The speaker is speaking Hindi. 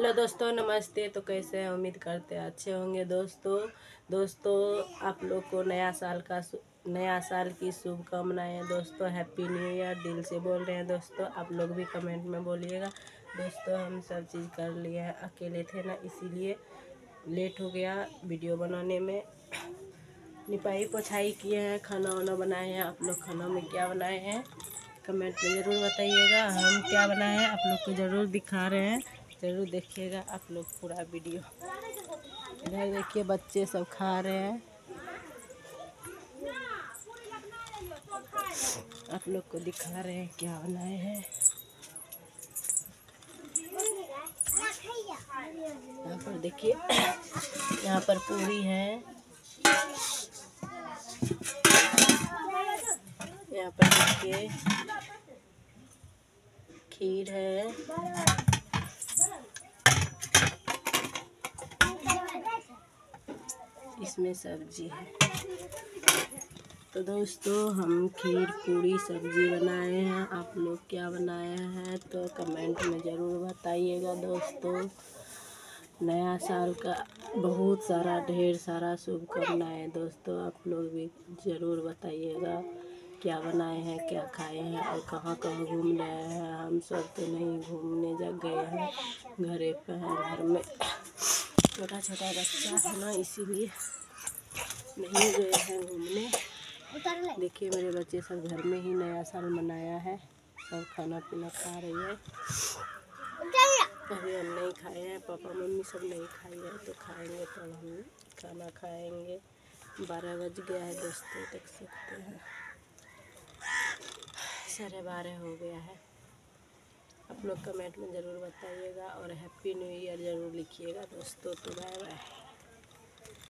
हेलो दोस्तों, नमस्ते। तो कैसे हैं? उम्मीद करते हैं अच्छे होंगे। दोस्तों दोस्तों, आप लोग को नया साल का नया साल की शुभकामनाएँ। दोस्तों हैप्पी न्यू ईयर दिल से बोल रहे हैं दोस्तों। आप लोग भी कमेंट में बोलिएगा। दोस्तों, हम सब चीज़ कर लिए हैं। अकेले थे ना, इसीलिए लेट हो गया वीडियो बनाने में। निपाई पोछाई किए हैं, खाना वाना बनाए हैं। आप लोग खाना में क्या बनाए हैं? कमेंट में ज़रूर बताइएगा। हम क्या बनाए हैं? आप लोग को ज़रूर दिखा रहे हैं। ज़रूर देखिएगा आप लोग पूरा वीडियो। इधर देखिए बच्चे सब खा रहे हैं। आप लोग को दिखा रहे हैं क्या बनाए हैं। यहाँ पर देखिए, यहाँ पर पूरी है। यहाँ पर देखिए, खीर है। इसमें सब्ज़ी है। तो दोस्तों, हम खीर पूरी सब्ज़ी बनाए हैं। आप लोग क्या बनाए हैं तो कमेंट में ज़रूर बताइएगा दोस्तों। नया साल का बहुत सारा, ढेर सारा शुभकामनाएँ दोस्तों। आप लोग भी ज़रूर बताइएगा क्या बनाए हैं, क्या खाए हैं और कहाँ कहाँ घूम रहे हैं। हम सब तो नहीं घूमने जा गए हैं। घरे पे हैं घर में। छोटा छोटा बच्चा है ना, इसीलिए नहीं गए हैं घूमने। देखिए, मेरे बच्चे सब घर में ही नया साल मनाया है। सब खाना पीना खा रही है। अभी हम नहीं खाए हैं, पापा, मम्मी सब नहीं खाई है तो खाएँगे तब हम खाना खाएँगे। बारह बज गया है, दोस्तों देख सकते हैं। साढ़े बारह हो गया है। आप लोग कमेंट में ज़रूर बताइएगा और हैप्पी न्यू ईयर ज़रूर लिखिएगा दोस्तों तो बाय बाय।